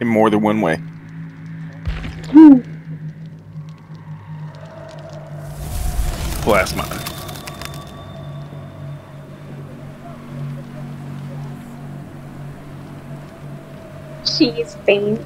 in more than one way. Blast mine. She's faint.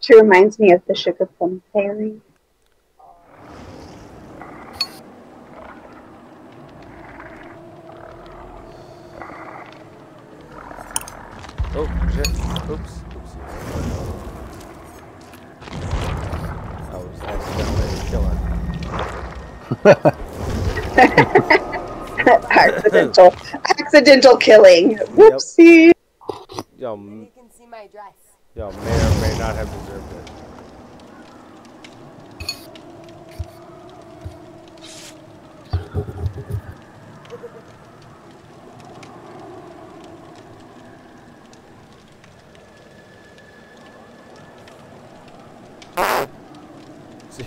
She reminds me of the Sugar Plum Fairy. Oh, shit. Oops. Oops. I was accidentally killing. accidental, accidental killing. Whoopsie. Yo, You can see my dress. yo, may or may not have deserved it.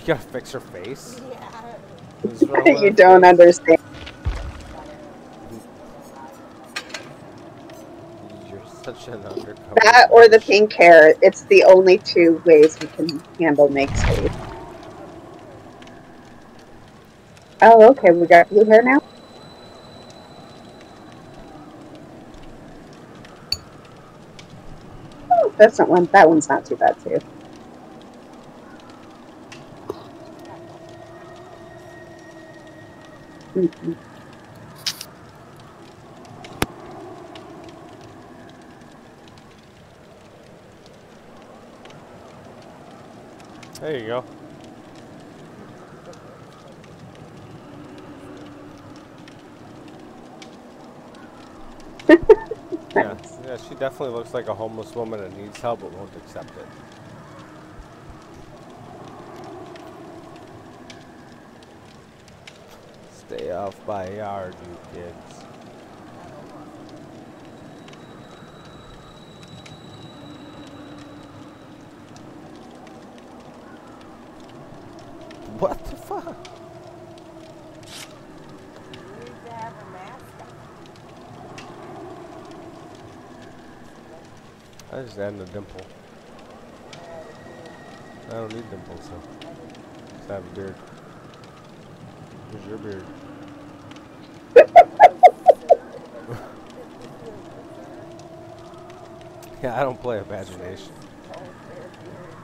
Gotta fix her face? With you don't understand. You're such an undercover. That or the pink hair. It's the only two ways we can handle Nake's face. Oh, okay. We got blue hair now. Oh, that's not one. That one's not too bad too. There you go. Yeah, yeah, she definitely looks like a homeless woman that needs help but won't accept it. Stay off my yard, you kids. What the fuck? I just added a dimple. I don't need dimples, so. Just have a beard. Where's your beard? yeah, I don't play imagination.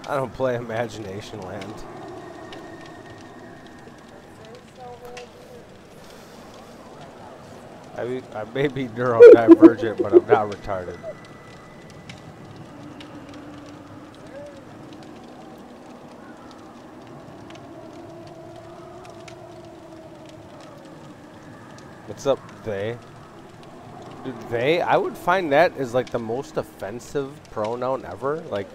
I don't play imagination land. I, I may be neurodivergent, but I'm not retarded. What's up, they? They? I would find that is like the most offensive pronoun ever. Like,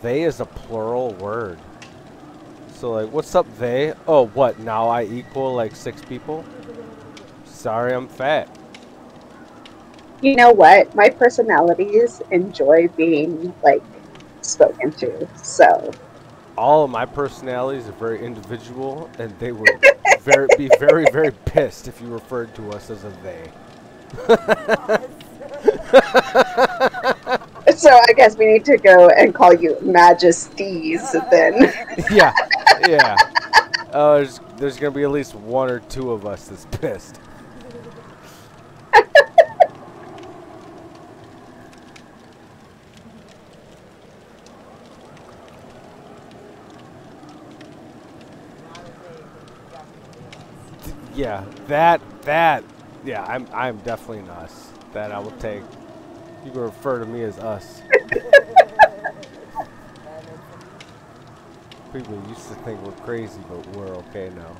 they is a plural word. So, like, what's up, they? Oh, what? Now I equal like six people? Sorry, I'm fat. You know what? My personalities enjoy being like spoken to. So All of my personalities are very individual, and they would very be very very pissed if you referred to us as a they. so I guess we need to go and call you Majesties then. yeah, yeah. Oh, there's, there's gonna be at least one or two of us that's pissed. Yeah, that that yeah, I'm I'm definitely an us. That I will take. You can refer to me as us. People used to think we're crazy, but we're okay now.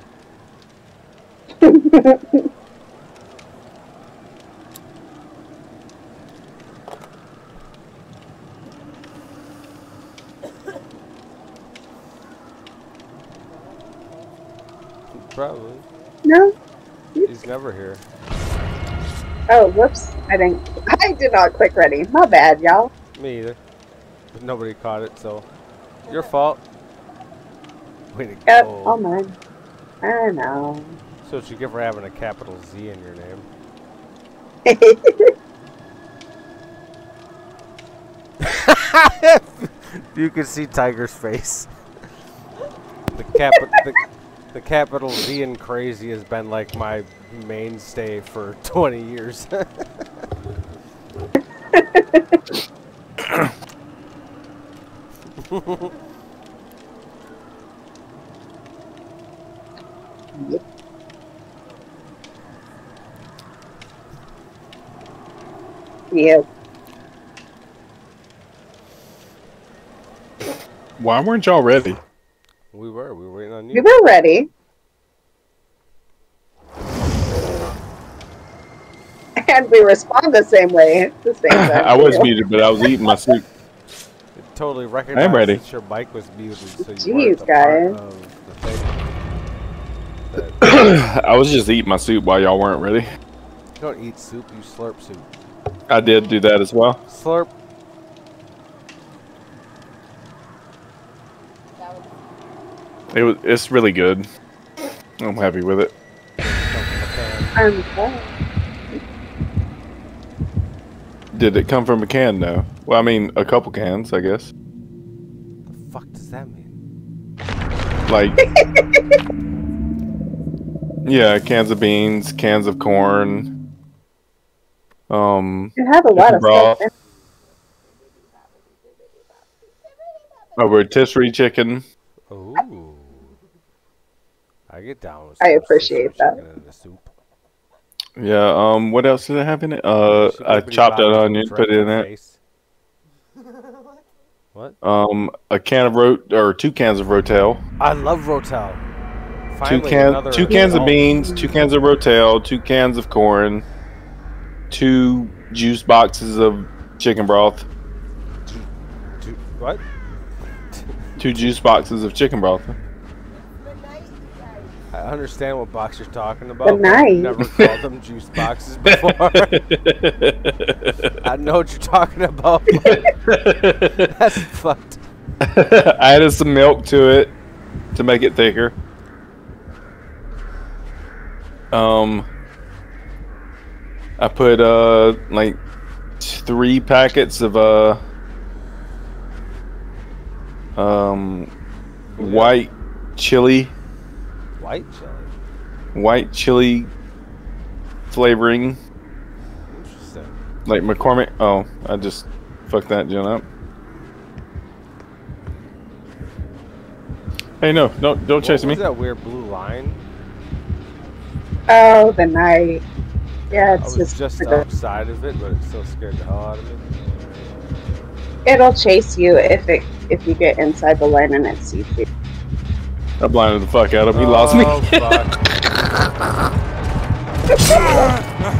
Probably. He's never here. Oh, whoops. I didn't I did not click ready. My bad, y'all. Me either. But nobody caught it, so your fault. Way to Yep, go. all mine. I know. So what you get for having a capital Z in your name. you can see Tiger's face. The cap, the, the capital Z in crazy has been like my mainstay for 20 years. Yep. Yep. Why weren't y'all ready? we were, we were waiting on you. We were ready. And we respond the same way. The same. I was too. muted, but I was eating my soup. It totally recognized I'm ready. that your mic was muted, so you Jeez, weren't guys. of the thing. But I was just eating my soup while y'all weren't ready. you don't eat soup, you slurp soup. I did do that as well. Slurp. It was. It's really good. I'm happy with it. I'm glad. Did it come from a can? No. Well, I mean, a couple cans, I guess. The fuck does that mean? Like, yeah, cans of beans, cans of corn. Um, You have a lot of Broth. stuff. a rotisserie chicken. Ooh. I get down with I some appreciate rotisserie that. chicken in the soup. Yeah. Um. What else did I have in it? Uh, I chopped an onion, put it in it. What? Um, a can of rot or two cans of Rotel, I love Rotel. two cans, two cans of beans, two cans of Rotel, two cans of corn, two juice boxes of chicken broth, Two- what? two juice boxes of chicken broth. the night, you guys. I understand what box you're talking about. Good but I've night. Never called them juice boxes before. I know what you're talking about. That's fucked. I added some milk to it to make it thicker. Um, I put uh like three packets of uh um white chili, White chili. white chili flavoring, Interesting. like McCormick. Oh, I just fucked that gen up. Hey, no, no, don't What chase me. was that weird blue line? Oh, the night. Yeah, I it's was just, just outside of it, but it still scared the hell out of me. it'll chase you if it if you get inside the line and it sees you. I blinded the fuck out of him. He lost me. Oh, fuck.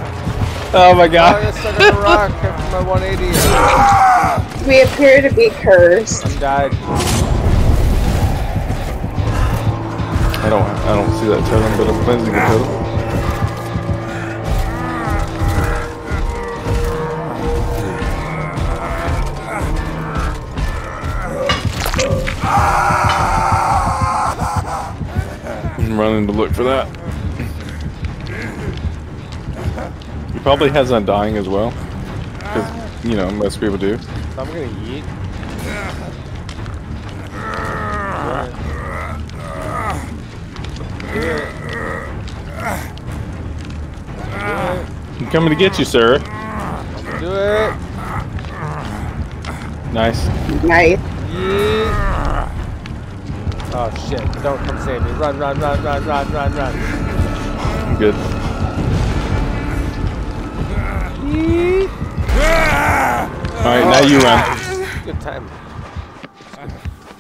Oh my I god. got a rock my 180. We appear to be cursed. I'm died. I don't I don't see that totem, but I'm cleansing the totem. Running to look for that. He probably has Undying as well. Because, you know, most people do. I'm gonna yeet. I'm coming to get you, sir. Do it. Nice. Nice. Yeet. Oh shit! Don't come save me! Run! Run! Run! Run! Run! Run! Run! I'm good. Alright, now you run. Good time.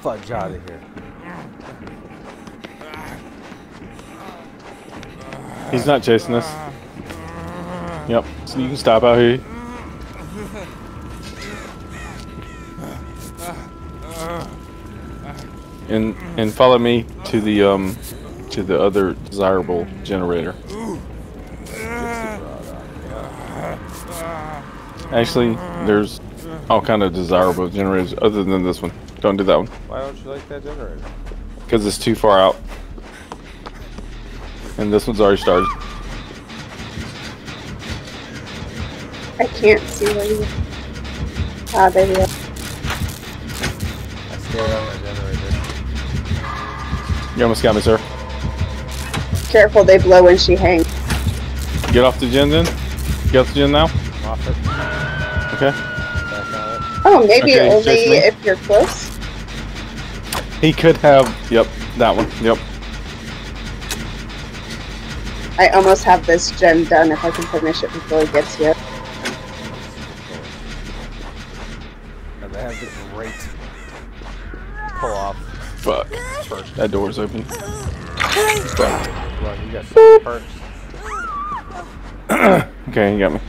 Fudge out of here. He's not chasing us. Yep. So you can stop out here. And and follow me to the um to the other desirable generator. Actually, there's all kind of desirable generators other than this one. Don't do that one Why don't you like that generator? because it's too far out. And this one's already started. I can't see where you. Ah, there you go. You almost got me, sir. Careful, they blow when she hangs. Get off the gen then. Get off the gen now. Off it. Okay. Back on it. Oh, maybe Okay, only chase if you're close. He could have. Yep, that one. Yep. I almost have this gen done if I can finish it before he gets here. And they have the great pull off. Fuck. That door's open. Fuck. Okay, you got me.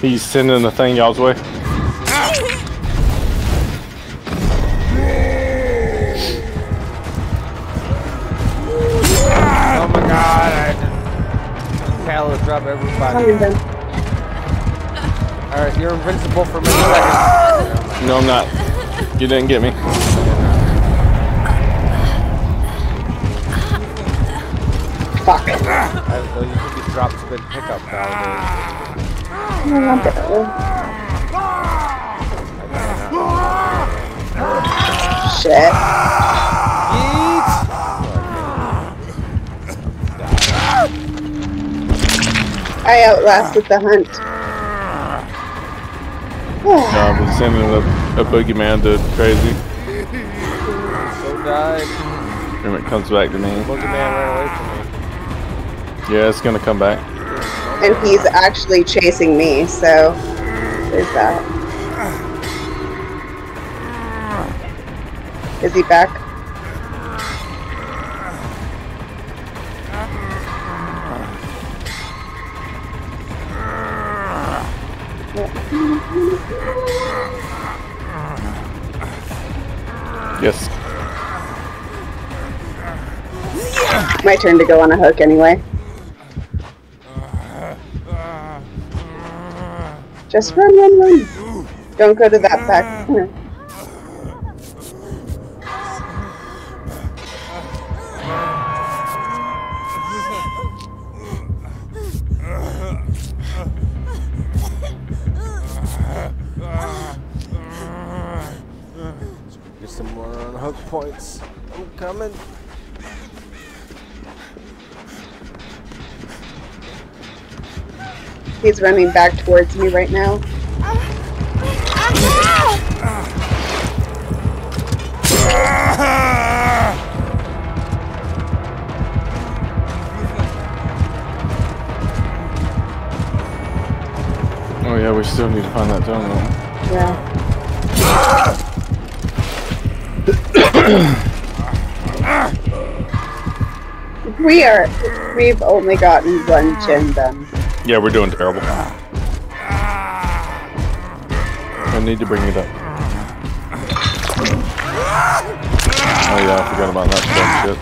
He's sending the thing y'all's way. Callus drop everybody. Alright, you're invincible for many seconds. No, I'm not. You didn't get me. Fuck. I, those used to be drop spin pickup nowadays. I'm. Shit. I outlasted the hunt. No, I've sending a, a boogeyman to crazy. So died. And it comes back to me. Boogeyman ran away from me. Yeah, it's gonna come back. and he's actually chasing me, so there's that. Is he back? My turn to go on a hook anyway. Just run, run, run. Don't go to that back. Get some more on hook points. I'm coming. He's running back towards me right now. Oh yeah, we still need to find that donut. Yeah. we are. We've only gotten one gen done. Yeah, we're doing terrible. I need to bring it up. Oh yeah, I forgot about that dumb shit.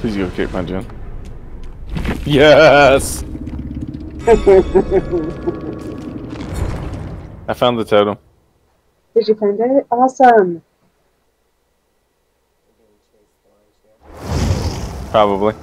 Please go kick my gen. Yes! I found the totem. Did you find it? Awesome. Probably.